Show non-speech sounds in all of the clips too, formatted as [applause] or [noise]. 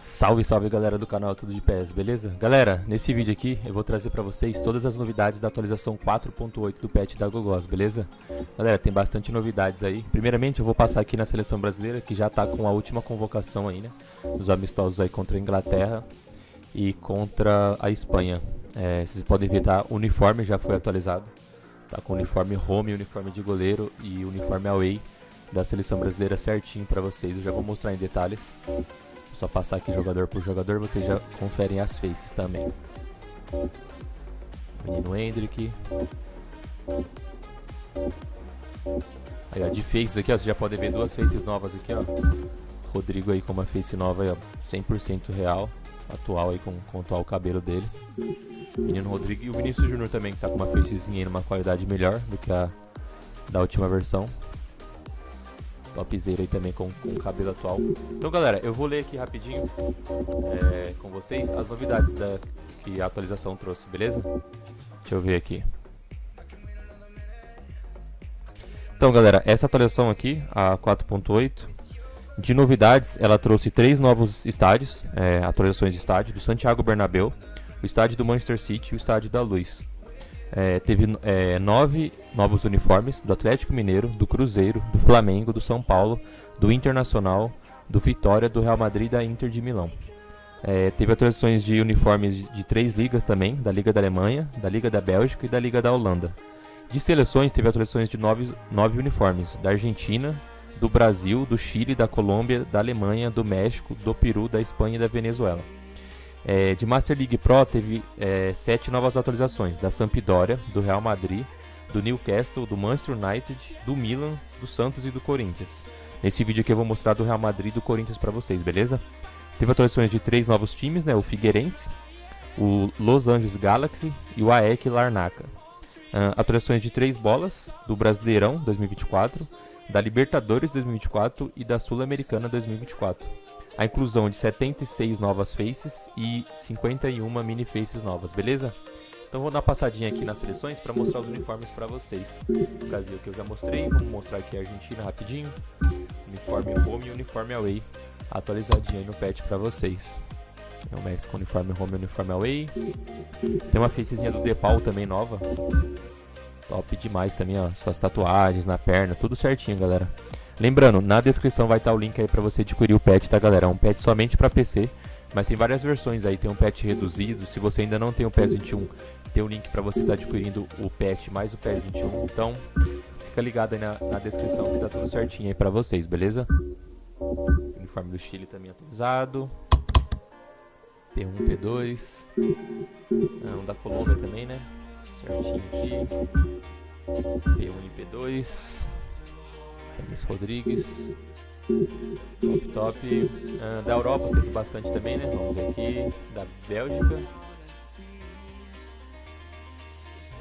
Salve, salve galera do canal Tudo de PS, beleza? Galera, nesse vídeo aqui eu vou trazer pra vocês todas as novidades da atualização 4.8 do patch da Gogos, beleza? Galera, tem bastante novidades aí. Primeiramente eu vou passar aqui na seleção brasileira, que já tá com a última convocação aí, né? Os amistosos aí contra a Inglaterra e contra a Espanha. É, vocês podem ver, tá? O uniforme já foi atualizado. Tá com uniforme home, uniforme de goleiro e uniforme away da seleção brasileira certinho pra vocês. Eu já vou mostrar em detalhes. Só passar aqui jogador por jogador, vocês já conferem as faces também. Menino Hendrick. Aí, ó, de faces aqui, ó, você já pode ver duas faces novas aqui, ó. Rodrigo aí com uma face nova aí, ó, 100% real, atual aí com, com atual cabelo dele. Menino Rodrigo e o Vinícius Júnior também, que tá com uma facezinha aí numa qualidade melhor do que a da última versão topzera aí também com, com o cabelo atual. Então galera, eu vou ler aqui rapidinho é, com vocês as novidades da, que a atualização trouxe, beleza? Deixa eu ver aqui. Então galera, essa atualização aqui, a 4.8, de novidades, ela trouxe três novos estádios, é, atualizações de estádio, do Santiago Bernabéu, o estádio do Manchester City e o estádio da Luz. É, teve é, nove novos uniformes do Atlético Mineiro, do Cruzeiro, do Flamengo, do São Paulo, do Internacional, do Vitória, do Real Madrid e da Inter de Milão. É, teve atualizações de uniformes de três ligas também, da Liga da Alemanha, da Liga da Bélgica e da Liga da Holanda. De seleções, teve atualizações de nove, nove uniformes, da Argentina, do Brasil, do Chile, da Colômbia, da Alemanha, do México, do Peru, da Espanha e da Venezuela. É, de Master League Pro teve é, sete novas atualizações, da Sampdoria, do Real Madrid, do Newcastle, do Manchester United, do Milan, do Santos e do Corinthians. Nesse vídeo aqui eu vou mostrar do Real Madrid e do Corinthians para vocês, beleza? Teve atualizações de três novos times, né? O Figueirense, o Los Angeles Galaxy e o AEK Larnaca. Uh, atualizações de três bolas do Brasileirão 2024, da Libertadores 2024 e da Sul-Americana 2024 a inclusão de 76 novas faces e 51 mini faces novas, beleza? Então vou dar uma passadinha aqui nas seleções para mostrar os uniformes para vocês. O Brasil que eu já mostrei, vamos mostrar aqui a Argentina rapidinho. Uniforme home e uniforme away, atualizadinho aí no patch para vocês. É o México uniforme home e uniforme away. Tem uma facezinha do Depal também nova. Top demais também, ó. Suas tatuagens na perna, tudo certinho, galera. Lembrando, na descrição vai estar o link aí para você adquirir o patch, tá galera? É um patch somente para PC, mas tem várias versões aí, tem um patch reduzido. Se você ainda não tem o PES 21, tem o link para você estar tá adquirindo o patch mais o PES 21. Então, fica ligado aí na, na descrição que tá tudo certinho aí para vocês, beleza? Uniforme do Chile também atualizado. P1, P2. Um da Colômbia também, né? Certinho aqui. P1 e P2. Miss Rodrigues. Top top. Uh, da Europa teve bastante também, né? Vamos ver aqui. Da Bélgica.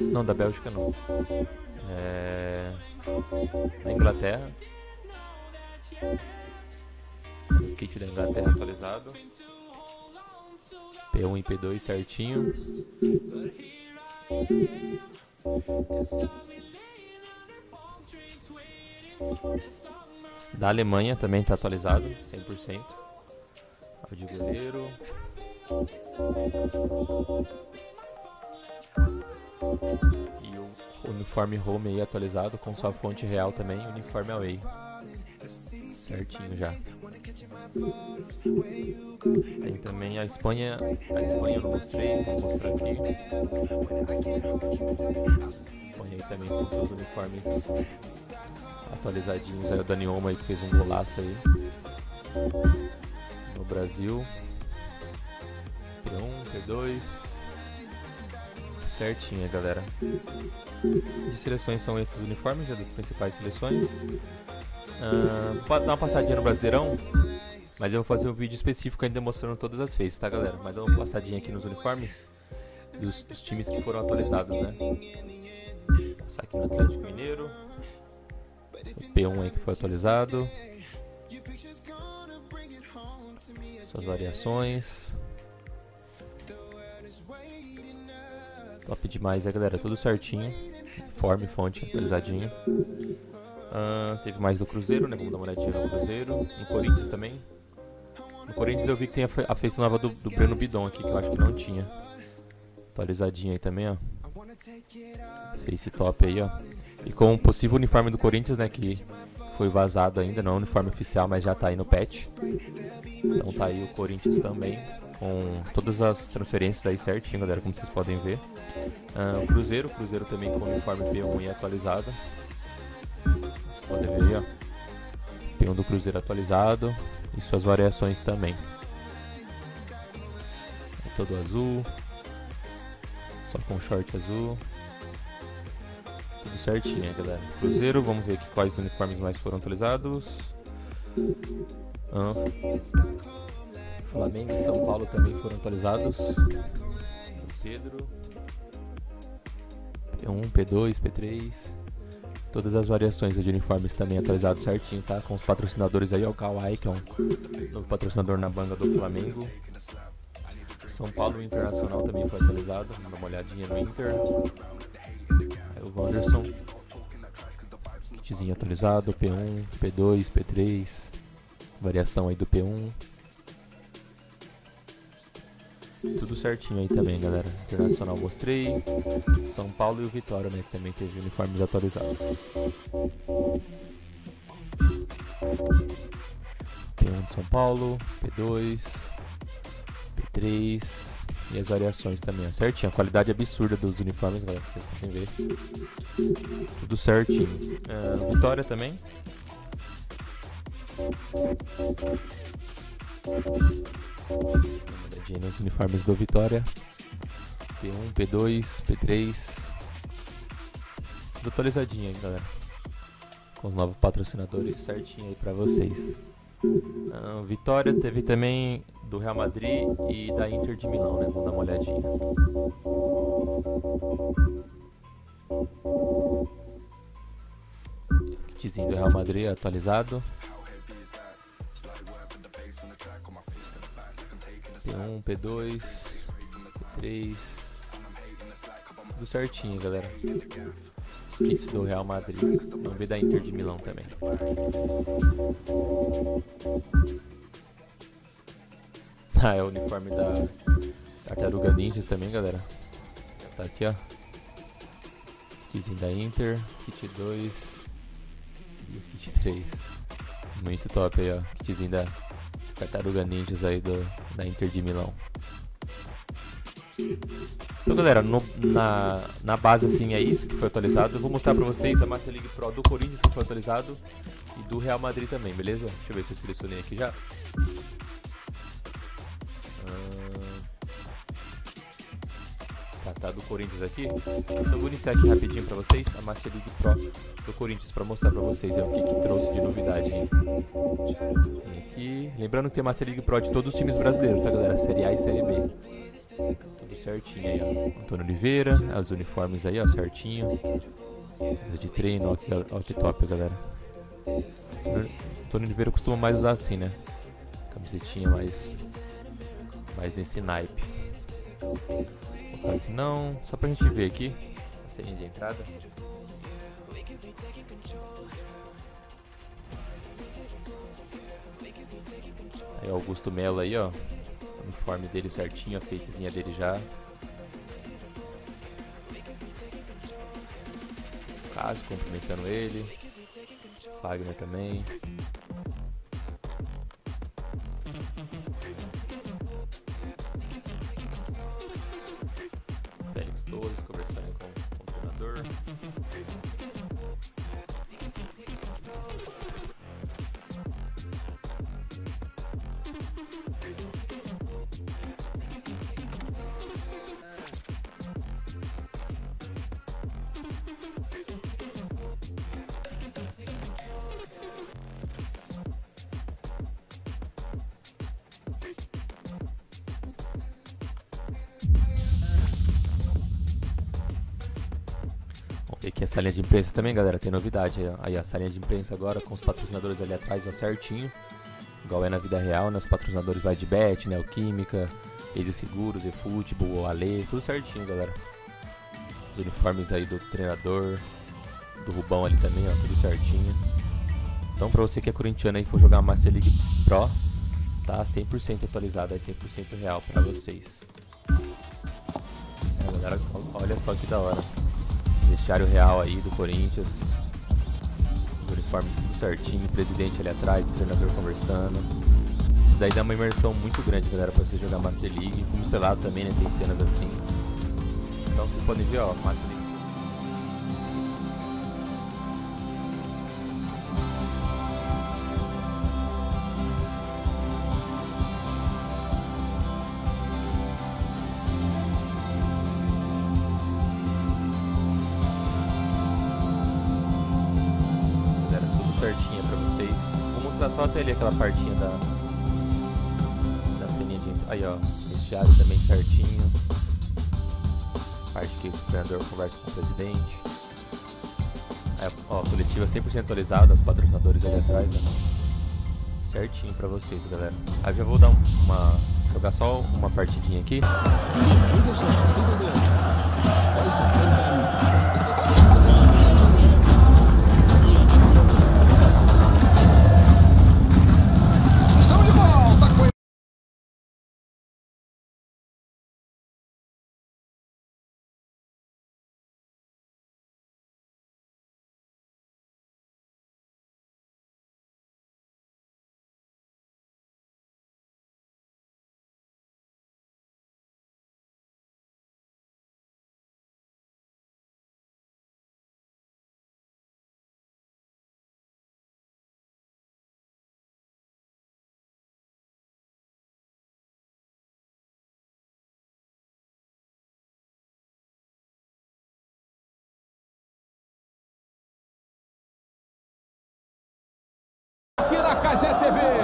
Não, da Bélgica não. É... Da Inglaterra. Kit da Inglaterra atualizado. P1 e P2 certinho. Da Alemanha também está atualizado, 100%. O de goleiro. E o uniforme home aí atualizado com sua fonte real também, uniforme away. Certinho já. Tem também a Espanha. A Espanha eu não mostrei, vou mostrar aqui. Espanha aí também com seus uniformes atualizadinhos aí o Dani Oma aí que fez um golaço aí no Brasil. P1, P2 certinho galera. De seleções são esses? Uniformes é das principais seleções? Uh, dar uma passadinha no Brasileirão? Mas eu vou fazer um vídeo específico ainda mostrando todas as faces, tá galera? Mas dá uma passadinha aqui nos uniformes dos, dos times que foram atualizados, né? Passar aqui no Atlético Mineiro P1 aí que foi atualizado. Suas variações. Top demais, é galera, tudo certinho. Forme, fonte, atualizadinho. Uh, teve mais do Cruzeiro, né? Vamos dar uma olhadinha no Cruzeiro. No Corinthians também. No Corinthians eu vi que tem a, fe a face nova do, do Breno Bidon aqui, que eu acho que não tinha. Atualizadinha aí também, ó. Face top aí, ó. E com o possível uniforme do Corinthians, né, que foi vazado ainda, não é uniforme oficial, mas já tá aí no patch. Então tá aí o Corinthians também, com todas as transferências aí certinho, galera, como vocês podem ver. Uh, o Cruzeiro, o Cruzeiro também com o uniforme P1 e atualizado. Vocês podem ver aí, ó. P1 do Cruzeiro atualizado e suas variações também. Todo azul, só com short azul. Tudo certinho, galera? Cruzeiro, vamos ver aqui quais uniformes mais foram atualizados. Ah. Flamengo e São Paulo também foram atualizados. Pedro. P1, P2, P3. Todas as variações de uniformes também atualizados certinho, tá? Com os patrocinadores aí, o Kawai, que é um novo patrocinador na banda do Flamengo. São Paulo Internacional também foi atualizado, dá uma olhadinha no Inter. Aí o Wanderson. Kitzinho atualizado, P1, P2, P3. Variação aí do P1. Tudo certinho aí também, galera. Internacional mostrei. São Paulo e o Vitória, né? Que também teve uniformes atualizados. P1 de São Paulo, P2, P3 e as variações também, ó, certinho. A qualidade absurda dos uniformes, galera, vocês podem ver. Tudo certinho. Uh, Vitória também. Olhadinha nos uniformes do Vitória. P1, P2, P3. Tudo atualizadinho aí, galera. Com os novos patrocinadores certinho aí pra vocês. Uh, Vitória teve também do Real Madrid e da Inter de Milão, né? Vamos dar uma olhadinha. Kitzinho do Real Madrid atualizado. P1, P2, P3. Tudo certinho, galera. Os kits do Real Madrid. Vamos ver da Inter de Milão também. [laughs] Ah, é o uniforme da Tartaruga Ninjas também, galera. Tá aqui, ó. Kitzinho da Inter, kit 2 e o kit 3. Muito top aí, ó. Kitzinho da Tartaruga Ninjas aí do, da Inter de Milão. Então galera, no, na, na base assim é isso que foi atualizado. Eu vou mostrar pra vocês a Master League Pro do Corinthians que foi atualizado e do Real Madrid também, beleza? Deixa eu ver se eu selecionei aqui já. Tá, tá do Corinthians aqui. Então vou iniciar aqui rapidinho pra vocês a Master League Pro do Corinthians pra mostrar pra vocês é, o que, que trouxe de novidade aqui. Lembrando que tem Master League Pro de todos os times brasileiros, tá galera? Série A e Série B. Tudo certinho aí, ó. Antônio Oliveira, os uniformes aí, ó, certinho. De treino, ó que top, galera. Antônio Oliveira costuma mais usar assim, né? Camisetinha mais, mais nesse naipe. Não, só pra gente ver aqui a senha de entrada. Aí Augusto Melo aí, ó. O uniforme dele certinho, a facezinha dele já. Caso cumprimentando ele. Fagner também. Com E aqui a salinha de imprensa também, galera, tem novidade aí, a salinha de imprensa agora com os patrocinadores ali atrás, ó, certinho. Igual é na vida real, né? Os patrocinadores vai de Bet, Neoquímica, Easy Seguros, eFootball, Ale, tudo certinho, galera. Os uniformes aí do treinador, do Rubão ali também, ó, tudo certinho. Então pra você que é corintiano aí for jogar Master League Pro, tá 100% atualizado, é 100% real pra vocês. É, galera, olha só que da hora. Vestiário real aí do Corinthians. Uniforme tudo certinho, presidente ali atrás, treinador conversando. Isso daí dá uma imersão muito grande, galera, pra você jogar Master League. Como selado também, né? Tem cenas assim. Então vocês podem ver, ó, só até ali aquela partinha da, da ceninha de... Aí, ó, vestiário também certinho. Parte que o treinador conversa com o presidente. Aí, ó, coletiva 100% atualizada, os patrocinadores ali atrás, ó. Certinho pra vocês, galera. Aí já vou dar uma... jogar só uma partidinha aqui na